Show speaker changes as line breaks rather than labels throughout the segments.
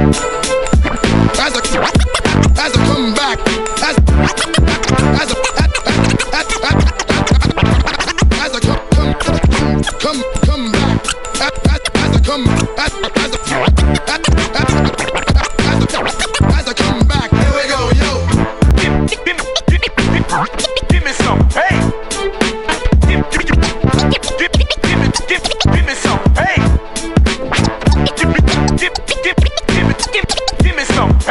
Thank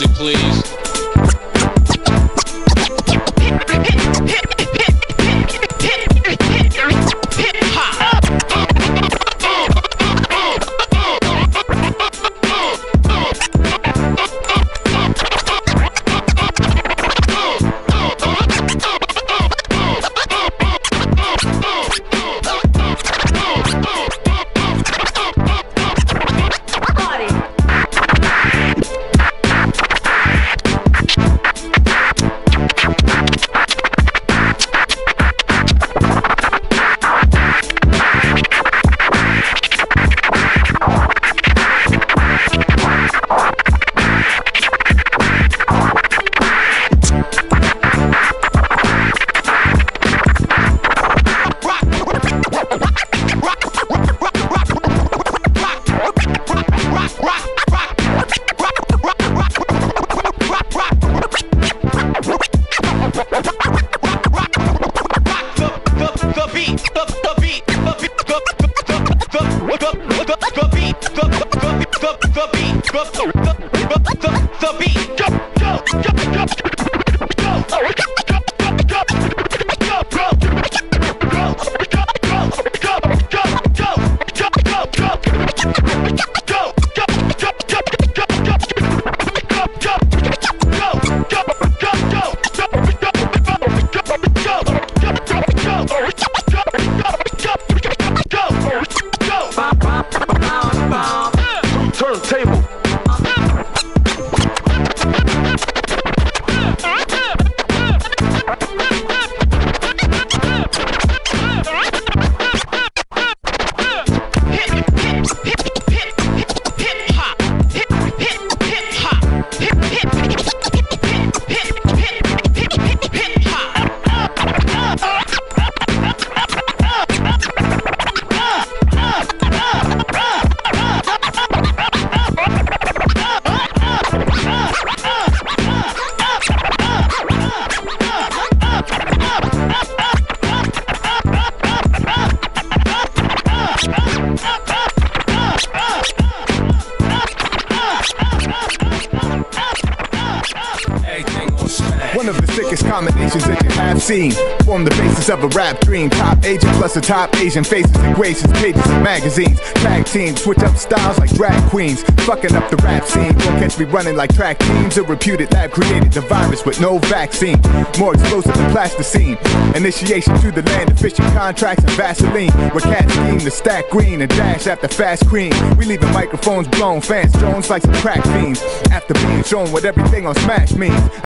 music, please. the the
beat
the the the, the beat. Sickest combinations that you have seen. Form the basis of a rap dream. Top agent plus the top Asian faces and graces, pages of magazines. Tag teams, switch up styles like drag queens. Fucking up the rap scene. Don't catch me running like track teams. A reputed lab created the virus with no vaccine. More explosive than plasticine. Initiation to the land of fishing contracts and Vaseline. We're cat scheme to stack green and dash after fast cream. We leaving microphones blown, fans Jones like some crack fiends. After being shown what everything on Smash means.